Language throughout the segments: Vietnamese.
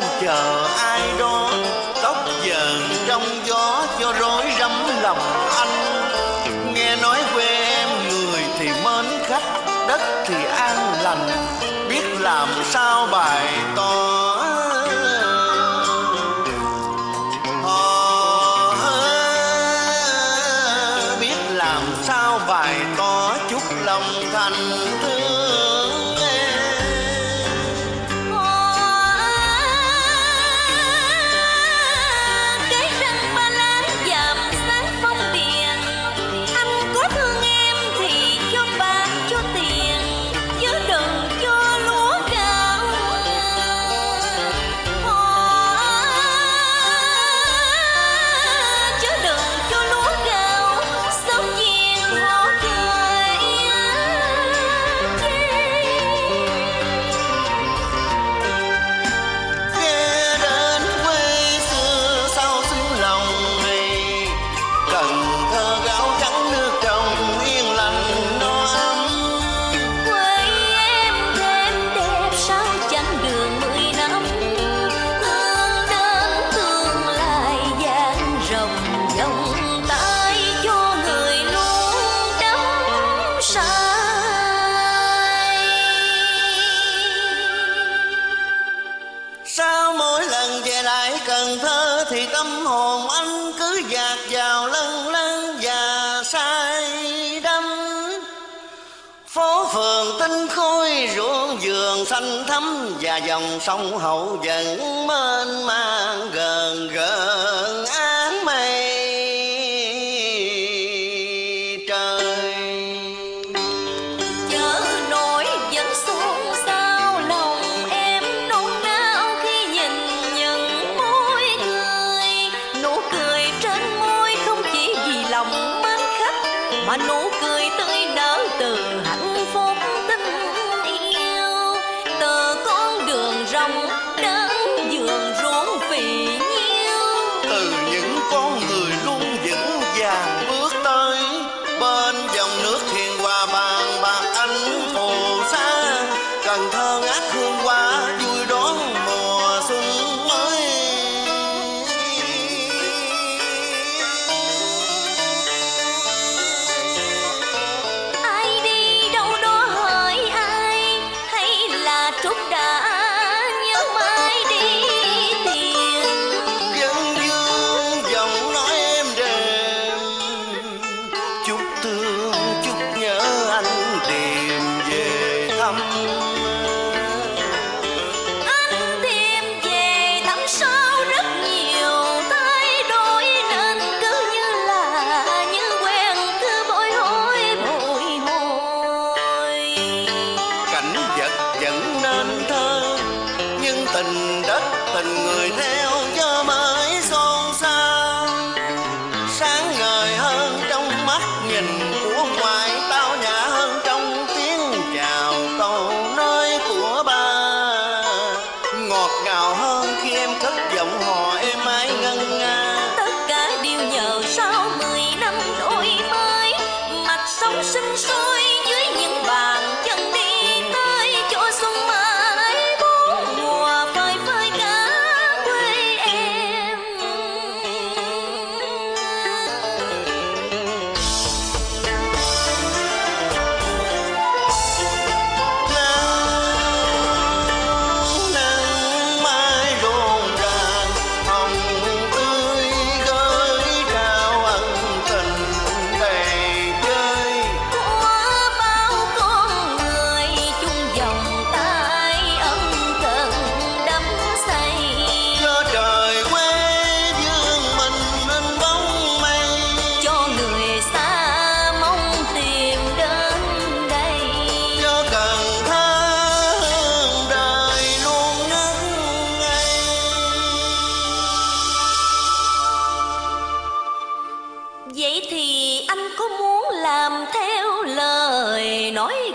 đang chờ ai đó. Tóc dờn trong gió cho rối rắm lòng anh. Nghe nói quê em người thì mến khách, đất thì an lành. Biết làm sao bài to Họ biết làm sao bài to chút lòng thành. Cần Thơ thì tâm hồn anh cứ dạt vào lân lân và say đắm. Phố phường tinh khôi ruộng vườn xanh thắm Và dòng sông hậu vẫn mênh mang. Mà nụ cười tươi nở từ tình đất, tình người theo cho mới son xa sáng ngời hơn trong mắt, nhìn của ngoại tao nhã hơn trong tiếng chào câu nói của ba. Ngọt ngào hơn khi em cất giọng hò êm ái ngân nga. Tất cả đều nhờ sau mười năm đổi mới, mặt sông sinh sôi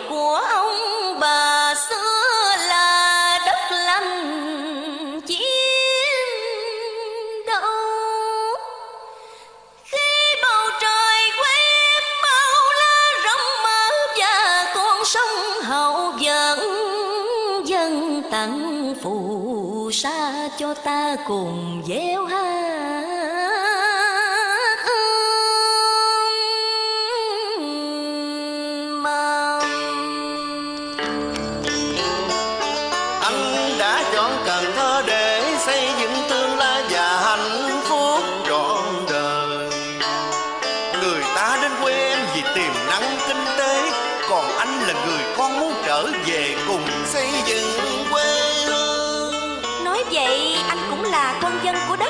của ông bà xưa là đất lành, chiến đấu. Khi bầu trời quét bao la rộng mở và con sông hậu dẫn dân tặng phù sa cho ta cùng gieo hát là con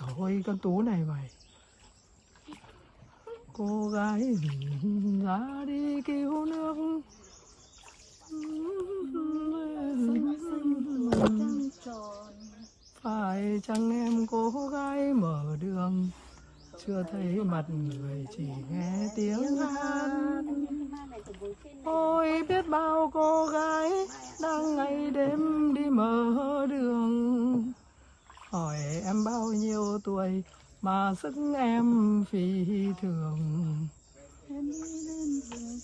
dồi ôi, con Tú này mày. Cô gái ra đi cứu nước. Phải chăng em cô gái mở đường? Chưa thấy mặt người chỉ nghe tiếng hát. Ôi biết bao cô gái đang ngày đêm đi mở đường. Hỏi em bao nhiêu tuổi mà sức em phi thường?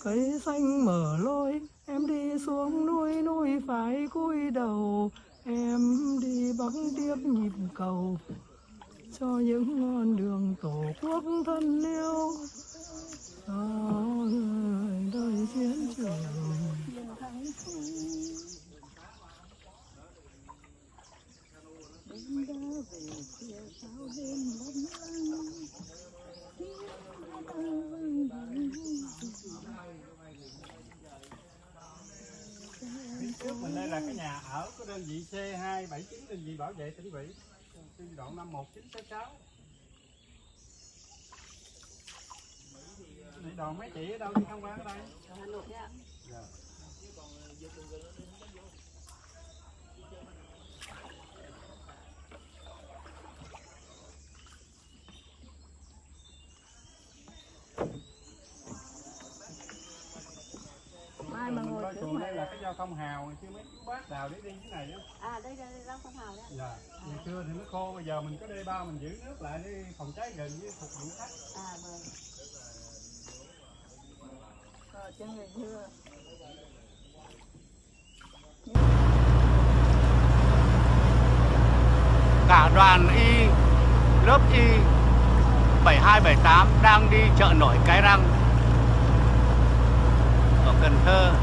Cây xanh mở lối em đi xuống núi núi phải cúi đầu. Em đi băng tiếp nhịp cầu cho những con đường tổ quốc thân yêu. Đời chiến trước mình đây là cái nhà ở của đơn vị C279 đơn vị bảo vệ tỉnh ủy giai đoạn năm 1966 Này đoàn mấy chị ở đâu đi tham quan ở đây? Dạ. Mai mà Mình ngồi coi trước chùa thông hào ngày xưa mấy chú bác đào để đi cái này á. À đây đây rau không hào đấy dạ ngày xưa thì nó khô bây giờ mình có đê bao mình giữ nước lại để phòng cháy gần với phục vụ khách. À vâng. Ờ cho người xưa cả đoàn y lớp y 7278 đang đi chợ nổi Cái Răng. Ở Cần Thơ